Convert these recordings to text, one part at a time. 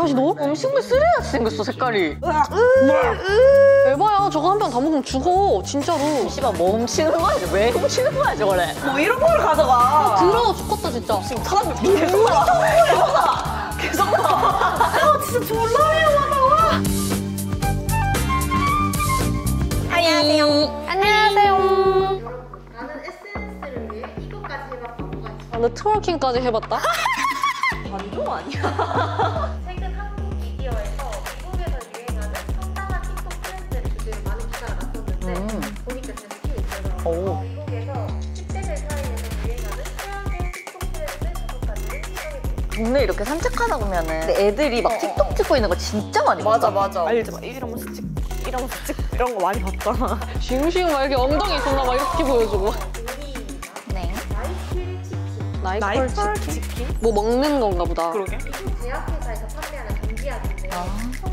다시 넣어? 음식물 쓰레기같이 생겼어 색깔이 에바야 저거 한 병 다 먹으면 죽어 진짜로 씨발 뭐 훔치는 거야? 왜 훔치는 거야 저거래 뭐 이런 걸 가져가. 더러워 죽겠다 진짜 사람이 계속 나와 계속 나와 진짜 졸라 위험하다. 안녕하세요 안녕하세요 나는 SNS를 위해 이것까지 해봤 바보가 있어. 아, 너 트월킹까지 해봤다? 반종 아니야? 오. 어, 미국에서 10대들 사이에서 유행하는 최악의 틱톡 트렌드 가지를 설명해드릴게요. 동네 이렇게 산책하다 보면은 애들이 막 틱톡 찍고 있는 거 진짜 많이 봐 맞아 맞아. 알지 마. 이러면서 찍, 이러면서 찍 이런 거 많이 봤잖아. 싱싱 막 이렇게 엉덩이 있었나 막 이렇게 보여주고 네. 나이킬 치킨. 나이펄 치킨? 뭐 먹는 건가 보다 그러게. 미국 제약회사에서 판매하는 감기약인데 성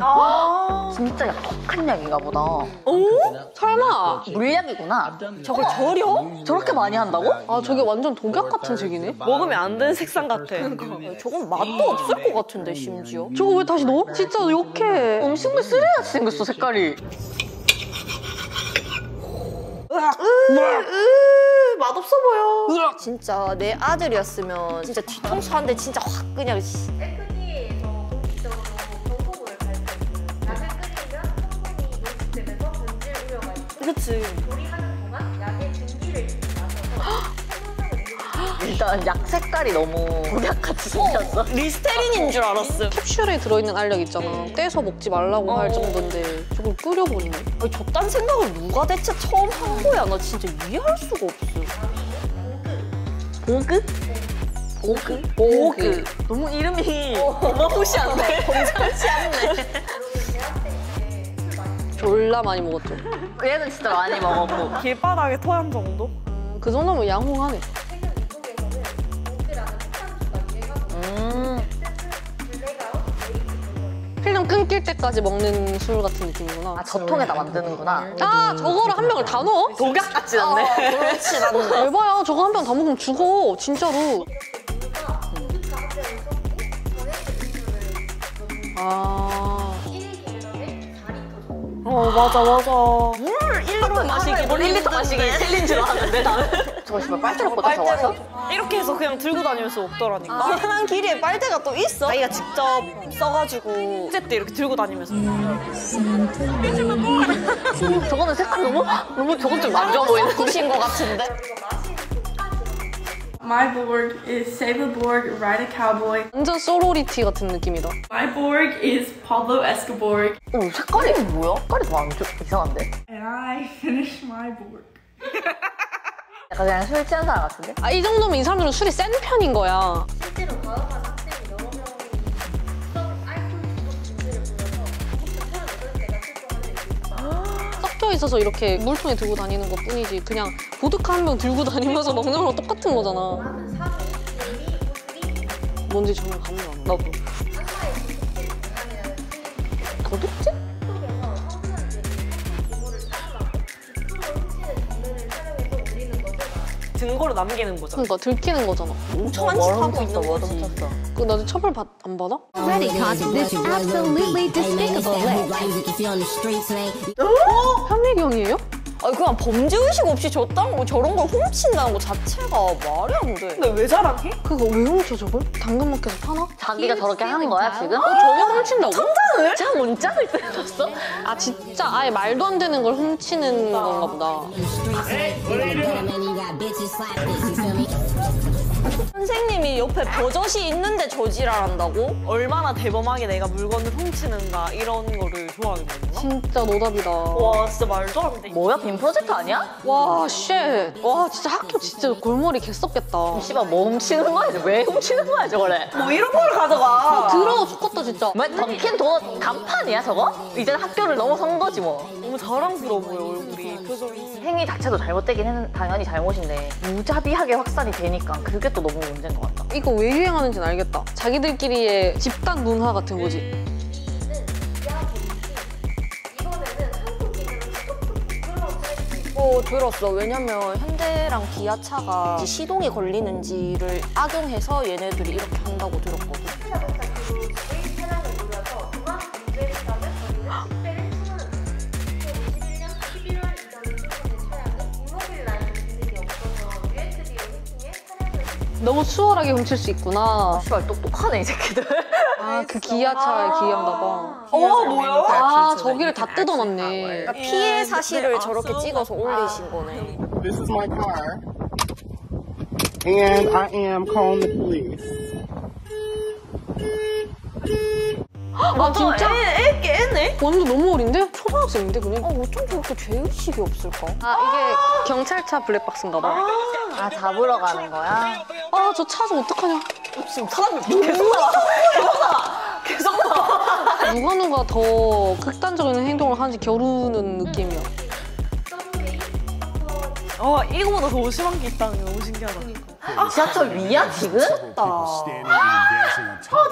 아. 진짜 약 독한 약인가 보다 설마 물약이구나 저걸 절여? 저렇게 많이 한다고? 아 저게 완전 독약 같은 색이네? 먹으면 안 되는 색상 같아. 저건 맛도 없을 것 같은데 심지어. 저거 왜 다시 넣어? 진짜 욕해 음식물 쓰레기같이 생겼어 색깔이 맛없어 보여. 진짜 내 아들이었으면 진짜 뒤통수 한 대 진짜 확 그냥 그치. 조리하는 동안 약의 증기를 마셔서 일단 약 색깔이 너무 독약같이 생겼어 리스테린인 줄 알았어. 캡슐에 들어있는 알약 있잖아 떼서 먹지 말라고 할 어. 정도인데 저걸 끓여버리네 아니 저딴 생각을 누가 대체 처음 한 거야? 나 진짜 이해할 수가 없어. 보그? 보그? 보그. 너무 이름이 어마무시한데? 범상치 않네. 졸라 많이 먹었죠. 얘는 진짜 많이 먹었고. 길바닥에 토한 정도? 그 정도면 유행하고 음. 필름 끊길 때까지 먹는 술 같은 느낌이구나. 아, 저통에다 만드는구나. 아 저거를 한 병을 다 넣어? 독약같이 않네. 그렇지, 나는. 에바야. 저거 한 병 다 먹으면 죽어 진짜로. 아 어, 맞아, 맞아. 물 1리터 마시기. 1리터 마시기 챌린 줄 알았는데 나는 저거 씨발 빨대로보다 더 와서? 이렇게 해서 그냥 들고 다닐 수 없더라니까. 일하는 길에 빨대가 또 있어. 자기가 직접 써가지고 때 이렇게 들고 다니면서. 저거는 색깔 너무 너무 저건 좀 안 좋아 보이는데 굿인 것 같은데? My Borg is Save a Borg, Ride a Cowboy. 완전 소로리티 같은 느낌이다 My Borg is Pablo Escobar. 어, 색깔이 뭐야? 색깔이 더안 좋, 이상한데? And I finish my Borg. 약간 그냥 술 취한 사람 같은데? 아 이 정도면 이 사람들은 술이 센 편인 거야 실제로 학 있어서 이렇게 물통에 들고 다니는 것 뿐이지 그냥 보드카 한 병 들고 다니면서 먹는 거랑 똑같은 거잖아 뭔지 전혀 감이 안 와. 틀린 도둑질? 증거로 남기는 거잖아. 그러니까 들키는 거잖아 멍청한 짓 하고 있는 거지. 그 나도 처벌 받, 안 받아? Reddit caused this absolutely despicable list. 현미경이에요? 아니 그냥 범죄 의식 없이 저딴 거 저런 걸 훔친다는 거 자체가 말이 안 돼. 근데 왜 자랑해? 그거 왜 훔쳐 저걸? 당근마켓에서 파나? 자기가 저렇게 하는 거야 지금? 어 저걸 훔친다고? 제가 문짝을 때렸어? 아 진짜 아예 말도 안 되는 걸 훔치는 건가 보다 선생님이 옆에 버젓이 있는데 저지랄한다고? 얼마나 대범하게 내가 물건을 훔치는가 이런 거를 좋아하겠거든요. 진짜 노답이다 와 진짜 말도 안 돼. 뭐야 빔 프로젝트 아니야? 와, shit. 와, 진짜 학교 진짜 골머리 개썩겠다. 씨발 뭐 훔치는 거야? 왜 훔치는 거야 저거래? 뭐 이런 걸 가져가. 더러워 죽겠다, 진짜. 뭐 던킨 도넛 간판이야 저거? 이제 학교를 넘어선 거지 뭐 너무 자랑스러워 보여 표정이. 행위 자체도 잘못되긴 했는 당연히 잘못인데 무자비하게 확산이 되니까 그게 또 너무 문제인 것 같다 이거 왜 유행하는지는 알겠다. 자기들끼리의 집단 문화 같은 거지. 나도 들었어. 왜냐면 현대랑 기아차가 시동이 걸리는지를 악용해서 얘네들이 이렇게 한다고 들었거든. 너무 수월하게 훔칠 수 있구나. 씨발 똑똑하네 이 새끼들. 아, 그 기아차에 기였나 봐. 어, 뭐야? 아, 저기를 다 뜯어놨네. 그러니까 피해 사실을 저렇게 찍어서 올리신 거네. This is my car, and I am calling the police. 아, 진짜? 애, 애, 애네? 완전 너무 어린데? 초등학생인데, 그냥? 아, 어쩜 저렇게 죄의식이 없을까? 아, 이게 경찰차 블랙박스인가 봐. 아 잡으러 가는 거야? 아, 저차좀 어떡하냐. 지금 사람이 계속 나와. 계속 나와. 계속 나와. 누가 누가 더 극단적인 행동을 하는지 겨루는 느낌이야. 어, 이거보다 더 심한 게 있다는 게 너무 신기하다. 지하철 위야 지금? 아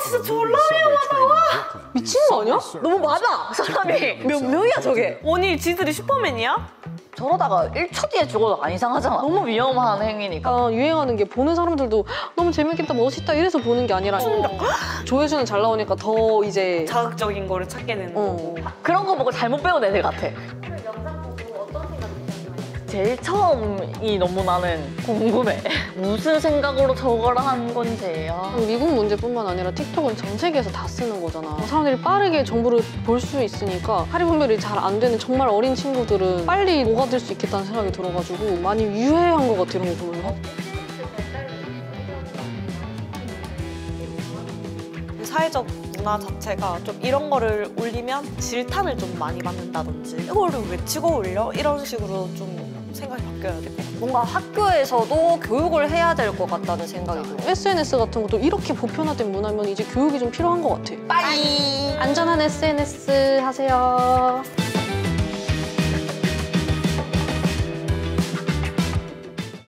진짜 졸라 위험하다 미친 거 아니야? 너무 많아 사람이. 몇 명이야, 저게? 원이 지들이 슈퍼맨이야? 저러다가 1초 뒤에 죽어도 안 이상하잖아. 너무 위험한 행위니까. 아, 유행하는 게 보는 사람들도 너무 재밌겠다, 멋있다 이래서 보는 게 아니라 조회수는 잘 나오니까 더 이제 자극적인 거를 찾게 되는 어. 거고. 그런 거 보고 잘못 배운 애들 같아. 제일 처음이 너무 나는 궁금해. 무슨 생각으로 저걸 한 건지. 아. 미국 문제뿐만 아니라 틱톡은 전 세계에서 다 쓰는 거잖아. 사람들이 빠르게 정보를 볼 수 있으니까 할인 분별이 잘 안 되는 정말 어린 친구들은 빨리 녹아들 수 있겠다는 생각이 들어가지고 많이 유해한 것 같아, 이런 거 보면. 사회적 문화 자체가 좀 이런 거를 올리면 질타를 좀 많이 받는다든지 이거를 왜 치고 올려? 이런 식으로 좀 생각이 바뀌어야 될것 같아요. 뭔가 학교에서도 교육을 해야 될 것 같다는 생각이 들어요. SNS 같은 것도 이렇게 보편화된 문화면 이제 교육이 좀 필요한 것 같아. 빠이! 안전한 SNS 하세요.